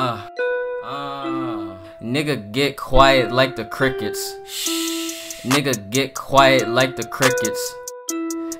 Uh, uh. Nigga get quiet like the crickets. Shh. Nigga get quiet like the crickets.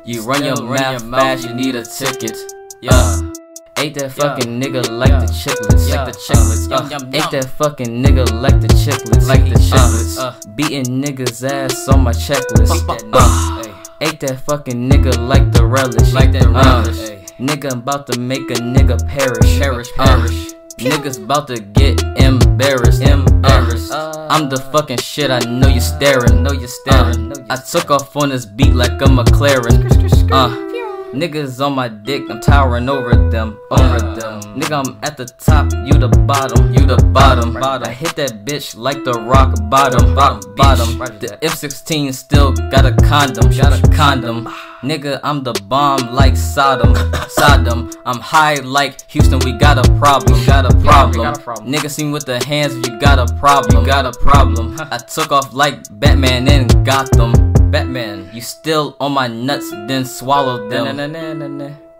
You run your, run mouth, your fast, you need a ticket. Yeah. Uh. Ate that fucking yeah. nigga like yeah. the chiclets, yeah. like the. Uh, yum, yum, Ate that fucking nigga like the chiclets, like the chiclets. Uh, uh. Beating niggas ass on my checklist. Uh, ate that fucking nigga like the relish, like that relish. Nigga I'm about to make a nigga perish. Perish, perish. Uh, niggas about to get embarrassed. Embarrassed. Uh, I'm the fucking shit. I know you staring. Know you staring. Uh, I took off on this beat like a McLaren. Uh. Niggas on my dick, I'm towering over them, over them. Nigga, I'm at the top, you the bottom, you the bottom. bottom. I hit that bitch like the rock bottom, bottom, bottom. The F-16 still got a condom, got a condom. Nigga, I'm the bomb like Sodom, Sodom. I'm high like Houston, we got a problem, got a problem. Nigga, see me with the hands, you got a problem, got a problem. I took off like Batman in Gotham. Batman, you still on my nuts, then swallow them.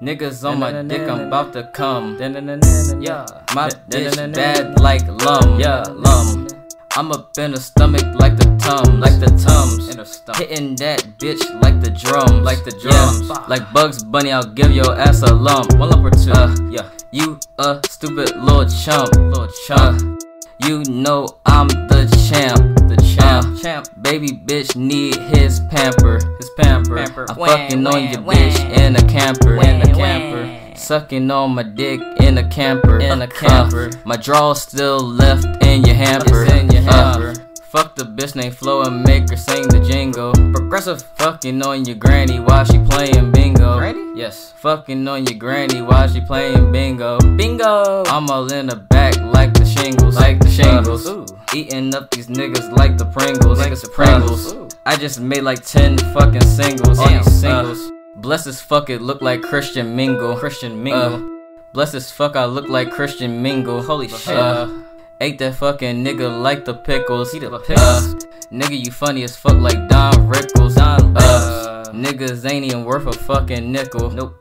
Niggas on my dick, I'm about to come. Yeah, my bitch bad like lum. Yeah, lum. I'm up in the stomach like the tums, like the tums. Hitting that bitch like the drums, like the drums. Yeah. Like Bugs Bunny, I'll give your ass a lump, one lump or two. Uh, yeah, you a stupid little chump, little chump. Uh, you know I'm the champ, champ. Uh, champ. Baby bitch need his pamper, his pamper. pamper. I'm fucking on your bitch in a camper, in a camper. Sucking on my dick in a camper, in a camper. Uh, my draw still left in your hamper, it's in your hamper. Uh, Fuck the bitch named Flo and make her sing the jingle. Progressive fucking on your granny while she playing bingo. Granny? Yes. Fucking on your granny while she playing bingo. Bingo! I'm all in the back like the shingles. Like the shingles. Uh, eating up these niggas like the Pringles. Like the Pringles. Uh, I just made like 10 fucking singles. All these singles. Uh, bless as fuck it look like Christian Mingle. Christian Mingle. Uh, bless as fuck I look like Christian Mingle. Holy shit. Uh, Ate that fucking nigga like the pickles. He the pickles. Uh, nigga, you funny as fuck like Don Rickles. Don, uh, niggas ain't even worth a fucking nickel. Nope.